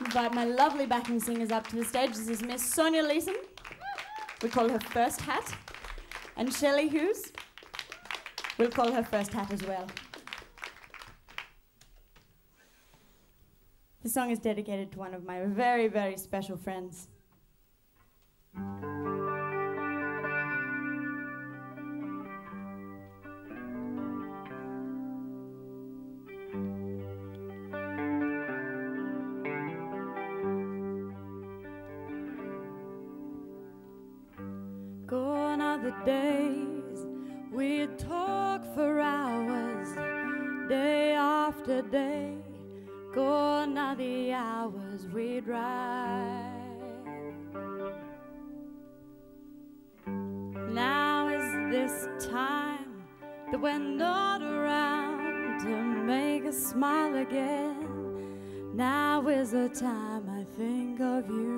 invite my lovely backing singers up to the stage. This is Miss Sonia Leeson. We call her First Hat. And Shelley Hughes. We'll call her First Hat as well. This song is dedicated to one of my very, very special friends. The days we'd talk for hours, day after day. Gone are the hours we'd ride. Now is this time that we're not around to make us smile again. Now is the time I think of you.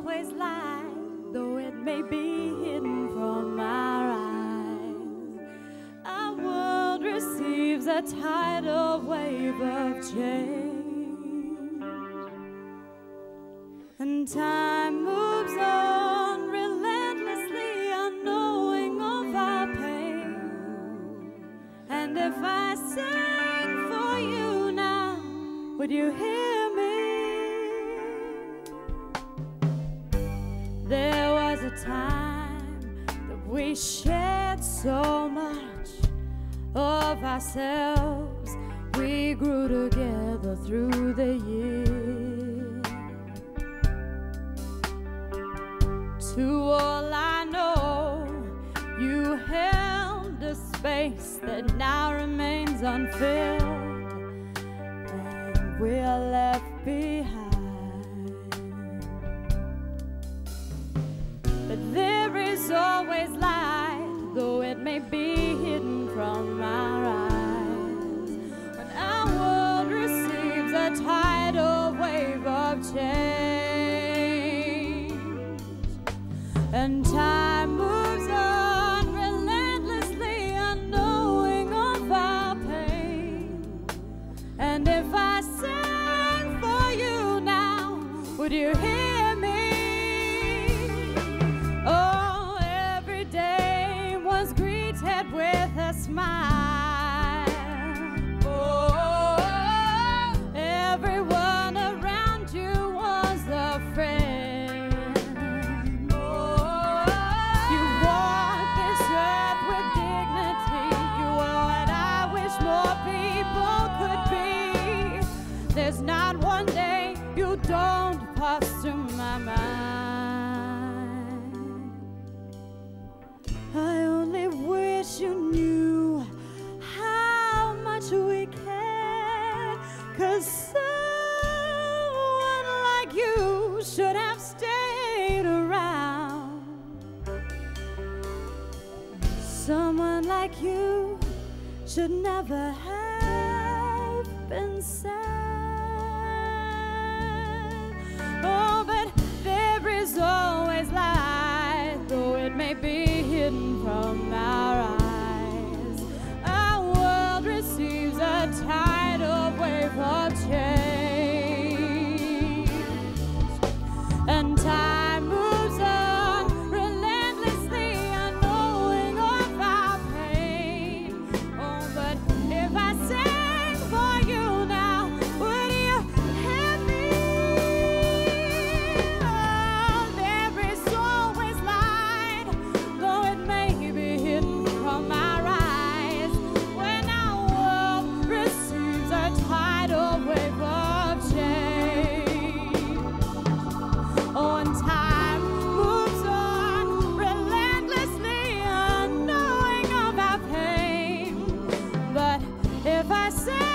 Always light, though it may be hidden from our eyes. Our world receives a tidal wave of change, and time moves on relentlessly, unknowing of our pain. And if I sang for you now, would you hear a time that we shared so much of ourselves. We grew together through the years. To all I know, you held a space that now remains unfilled, and we're left behind. Always light, though it may be hidden from our eyes. When our world receives a tidal wave of change, and time moves on relentlessly, unknowing of our pain. And if I sang for you now, would you hear greeted with a smile. Someone like you should have stayed around. Someone like you should never have been sad. Oh, but there is always light, though it may be hidden from our eyes. Our world receives a time. fazer.